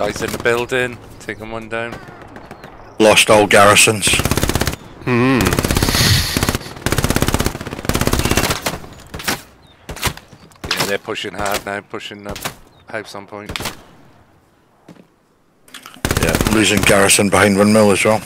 Guys in the building, taking one down. Lost all garrisons. Hmm. Yeah, they're pushing hard now, pushing up house on point. Yeah, losing garrison behind windmill as well.